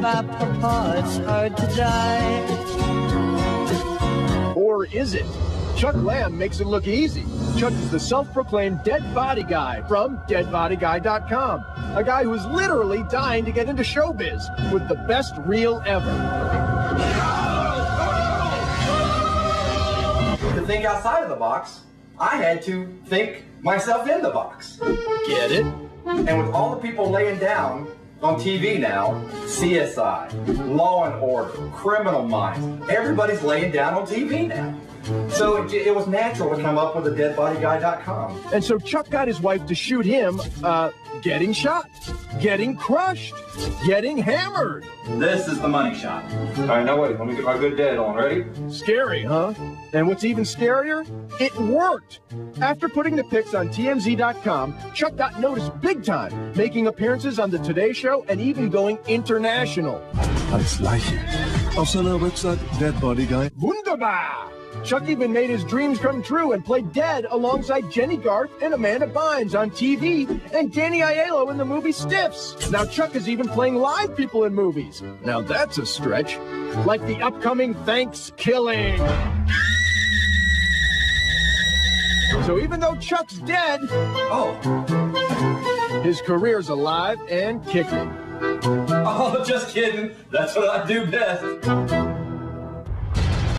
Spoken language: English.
Without Papa, it's hard to die. Or is it? Chuck Lamb makes it look easy. Chuck is the self-proclaimed dead body guy from deadbodyguy.com. A guy who is literally dying to get into showbiz with the best reel ever. To think outside of the box, I had to think myself in the box. Get it? And with all the people laying down on TV now, CSI, Law and Order, Criminal Minds, everybody's laying down on TV now. So it, it was natural to come up with a deadbodyguy.com. And so Chuck got his wife to shoot him uh, getting shot, getting crushed, getting hammered. This is the money shot. All right, now wait, let me get my good dead on. Ready? Scary, huh? And what's even scarier? It worked. After putting the pics on TMZ.com, Chuck got noticed big time, making appearances on The Today Show and even going international. Als Leiche. Auf seiner Website Dead Body Guy. Wunderbar! Chuck even made his dreams come true and played dead alongside Jennie Garth and Amanda Bynes on TV and Danny Aiello in the movie Stiffs. Now Chuck is even playing live people in movies. Now that's a stretch. Like the upcoming ThanksKilling. So even though Chuck's dead, Oh, his career's alive and kicking. oh, just kidding. That's what I do best.